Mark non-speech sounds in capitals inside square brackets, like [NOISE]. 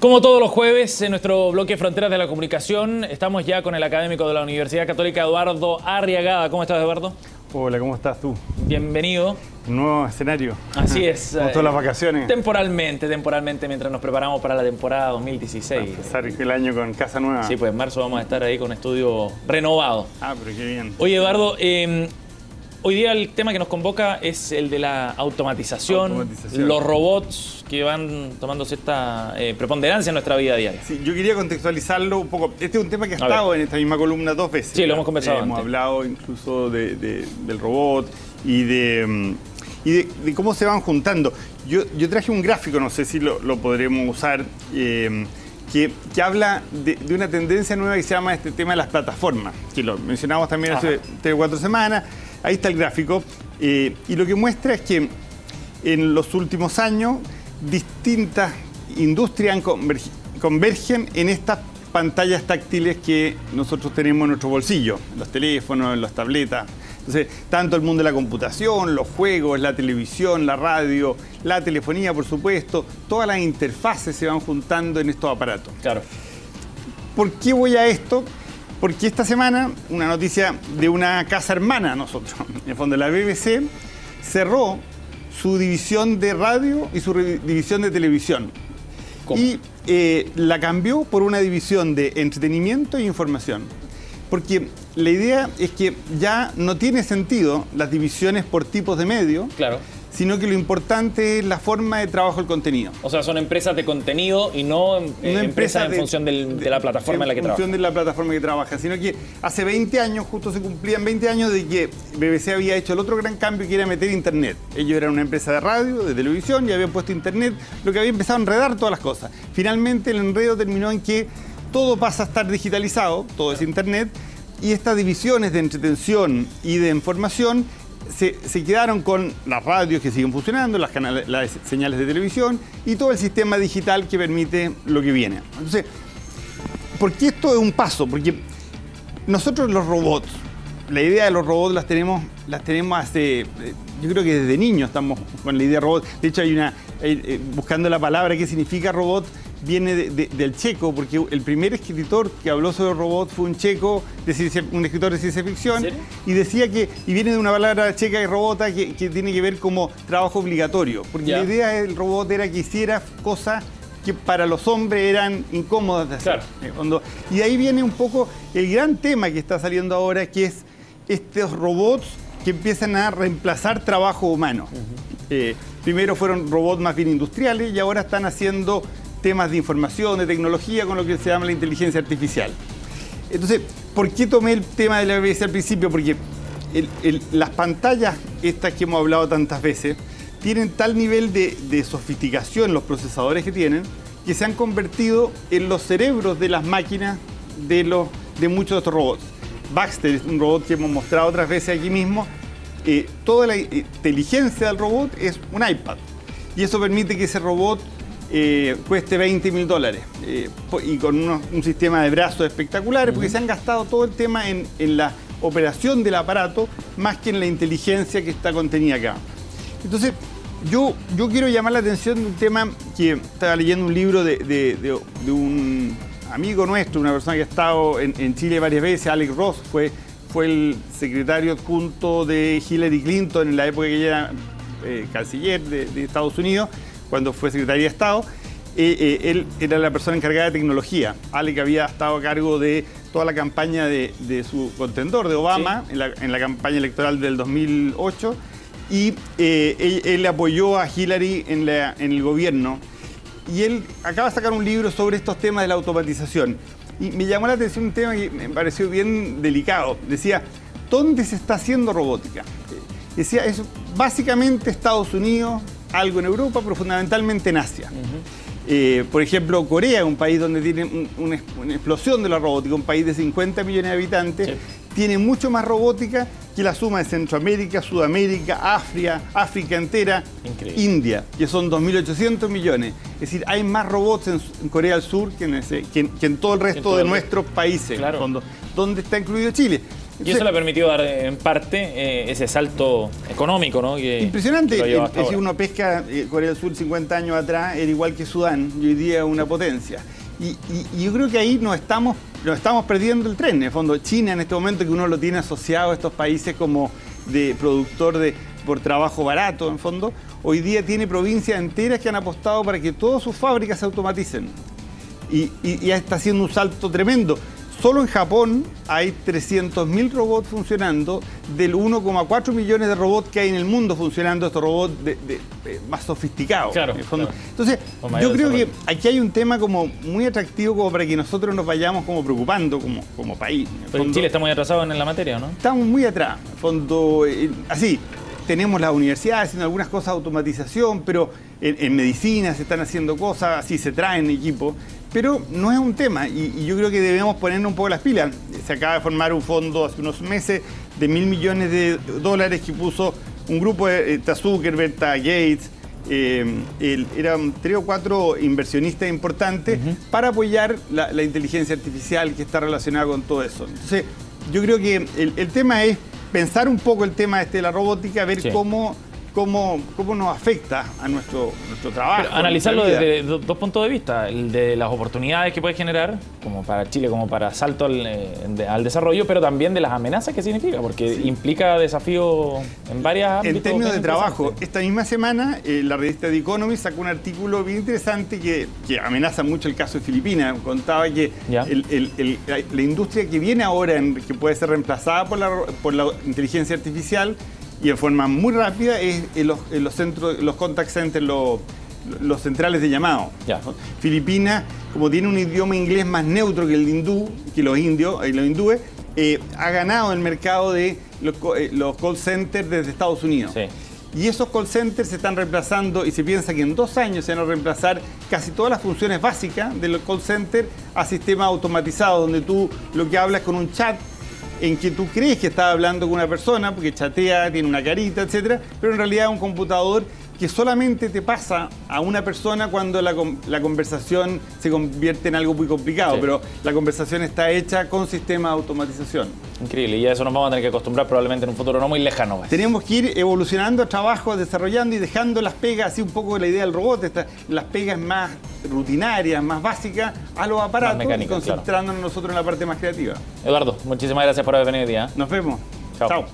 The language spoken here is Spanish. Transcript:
Como todos los jueves, en nuestro bloque Fronteras de la Comunicación, estamos ya con el académico de la Universidad Católica Eduardo Arriagada. ¿Cómo estás, Eduardo? Hola, ¿cómo estás tú? Bienvenido. Un nuevo escenario. Así es. [LAUGHS] Como todas las vacaciones. Temporalmente, temporalmente, mientras nos preparamos para la temporada 2016. empezar el año con casa nueva. Sí, pues en marzo vamos a estar ahí con estudio renovado. Ah, pero qué bien. Oye, Eduardo, eh, Hoy día el tema que nos convoca es el de la automatización, los robots que van tomando cierta eh, preponderancia en nuestra vida diaria. Sí, yo quería contextualizarlo un poco. Este es un tema que ha estado en esta misma columna dos veces. Sí, lo hemos conversado. hemos hablado incluso del robot y de, mm, y de, cómo se van juntando. Yo, yo traje un gráfico, no sé si lo, podremos usar. Eh, que, que, habla de, una tendencia nueva que se llama este tema de las plataformas, que lo mencionamos también hace tres o cuatro semanas, Ahí está el gráfico. Eh, y lo que muestra es que en los últimos años distintas industrias convergen en estas pantallas táctiles que nosotros tenemos en nuestro bolsillo, los teléfonos, las tabletas. Entonces, tanto el mundo de la computación, los juegos, la televisión, la radio, la telefonía, por supuesto, todas las interfaces se van juntando en estos aparatos. Claro. ¿Por qué voy a esto? Porque esta semana una noticia de una casa hermana nosotros, [LAUGHS] en el fondo la BBC, cerró su división de radio y su división de televisión. Y eh, la cambió por una división de entretenimiento e información. Porque la idea es que ya no tiene sentido las divisiones por tipos de medio. Claro sino que lo importante es la forma de trabajo del contenido. O sea, son empresas de contenido y no, eh, empresas en función de, la plataforma en, la que trabaja. En función de la plataforma que trabaja, sino que hace 20 años, justo se cumplían 20 años de que BBC había hecho el otro gran cambio que era meter Internet. Ellos eran una empresa de radio, de televisión y habían puesto Internet, lo que había empezado a enredar todas las cosas. Finalmente el enredo terminó en que todo pasa a estar digitalizado, todo es Internet, y estas divisiones de entretención y de información se, quedaron con las radios que siguen funcionando, las, las señales de televisión y todo el sistema digital que permite lo que viene. Entonces, ¿por qué esto es un paso? Porque nosotros los robots, la idea de los robots las tenemos, las tenemos hace, yo creo que desde niños estamos con la idea de robot. De hecho, hay una, eh, buscando la palabra qué significa robot, viene del checo, porque el primer escritor que habló sobre robots fue un checo, un escritor de ciencia ficción, y decía que, y viene de una palabra checa y robota que, tiene que ver como trabajo obligatorio, porque la idea del robot era que hiciera cosas que para los hombres eran incómodas de hacer. Y ahí viene un poco el gran tema que está saliendo ahora, que es estos robots que empiezan a reemplazar trabajo humano. Eh, primero fueron robots más bien industriales y ahora están haciendo temas de información, de tecnología, con lo que se llama la inteligencia artificial. Entonces, ¿por qué tomé el tema de la BBC al principio? Porque las pantallas, estas que hemos hablado tantas veces, tienen tal nivel de, sofisticación los procesadores que tienen, que se han convertido en los cerebros de las máquinas de, muchos de estos robots. Baxter es un robot que hemos mostrado otras veces aquí mismo. Eh, toda la inteligencia del robot es un iPad. Y eso permite que ese robot eh, cueste 20 mil dólares eh, y con un sistema de brazos espectaculares, porque se han gastado todo el tema en, la operación del aparato más que en la inteligencia que está contenida acá. Entonces, yo, yo quiero llamar la atención de un tema que estaba leyendo un libro de, un amigo nuestro, una persona que ha estado en, Chile varias veces, Alex Ross, fue, fue el secretario adjunto de Hillary Clinton en la época que ella era eh, canciller de Estados Unidos cuando fue secretario de Estado. Eh, eh, él era la persona encargada de tecnología. Ale que había estado a cargo de toda la campaña de, su contendor, de Obama, en, la, campaña electoral del 2008. Y eh, él, le apoyó a Hillary en, en el gobierno. Y él acaba de sacar un libro sobre estos temas de la automatización. Y me llamó la atención un tema que me pareció bien delicado. Decía, ¿dónde se está haciendo robótica? Decía, es básicamente Estados Unidos, algo en Europa, pero fundamentalmente en Asia. Eh, por ejemplo, Corea, un país donde tiene una, explosión de la robótica, un país de 50 millones de habitantes, tiene mucho más robótica que la suma de Centroamérica, Sudamérica, África, África entera, India, que son 2.800 millones. Es decir, hay más robots en, Corea del Sur que en, todo el resto de nuestros países, claro. donde está incluido Chile. Y eso le ha permitido dar en parte eh, ese salto económico, ¿no? Impresionante. es decir, uno pesca eh, Corea del Sur 50 años atrás, era igual que Sudán, y hoy día una potencia. Y, yo creo que ahí nos estamos, nos estamos perdiendo el tren. En el fondo, China en este momento que uno lo tiene asociado a estos países como de productor de por trabajo barato, en fondo, hoy día tiene provincias enteras que han apostado para que todas sus fábricas se automaticen. Y, y, está haciendo un salto tremendo. Solo en Japón hay 300.000 robots funcionando, del 1,4 millones de robots que hay en el mundo funcionando, estos robots más sofisticados. Claro, Entonces, yo creo que aquí hay un tema como muy atractivo como para que nosotros nos vayamos como preocupando como, como país. En Chile está muy atrasado en la materia, ¿no? Estamos muy atrás. Fondo, eh, así, tenemos las universidades haciendo algunas cosas de automatización, pero en, en medicina se están haciendo cosas, así se traen equipos pero no es un tema y, yo creo que debemos ponernos un poco las pilas. Se acaba de formar un fondo hace unos meses de mil millones de dólares que puso un grupo de eh, Zuckerberg, Gates, eh, eran tres o cuatro inversionistas importantes para apoyar la, inteligencia artificial que está relacionada con todo eso. Entonces, yo creo que el, tema es pensar un poco el tema este de la robótica, ver cómo cómo, cómo nos afecta a nuestro, nuestro trabajo. analizarlo desde dos puntos de vista, el de las oportunidades que puede generar, como para Chile, como para salto al, eh, desarrollo, pero también de las amenazas que significa, porque implica desafío en varias En términos de trabajo, esta misma semana eh, la revista The Economist sacó un artículo bien interesante que, amenaza mucho el caso de Filipinas. Contaba que la, industria que viene ahora, en, que puede ser reemplazada por la, por la inteligencia artificial, y en forma muy rápida es en los, centros, los contact centers, los, centrales de llamado. Filipinas, como tiene un idioma inglés más neutro que el hindú, que los indios, y los hindúes, eh, ha ganado el mercado de los, eh, los, call centers desde Estados Unidos. Y esos call centers se están reemplazando y se piensa que en dos años se van a reemplazar casi todas las funciones básicas de los call centers a sistemas automatizados, donde tú lo que hablas con un chat en que tú crees que estás hablando con una persona, porque chatea, tiene una carita, etcétera, pero en realidad es un computador que solamente te pasa a una persona cuando la, conversación se convierte en algo muy complicado, pero la conversación está hecha con sistema de automatización. Increíble, y a eso nos vamos a tener que acostumbrar probablemente en un futuro no muy lejano. Tenemos que ir evolucionando trabajo, desarrollando y dejando las pegas, así un poco la idea del robot, las pegas más rutinarias, más básicas, a los aparatos y concentrándonos nosotros en la parte más creativa. Eduardo, muchísimas gracias por haber venido hoy día. Nos vemos. Chao.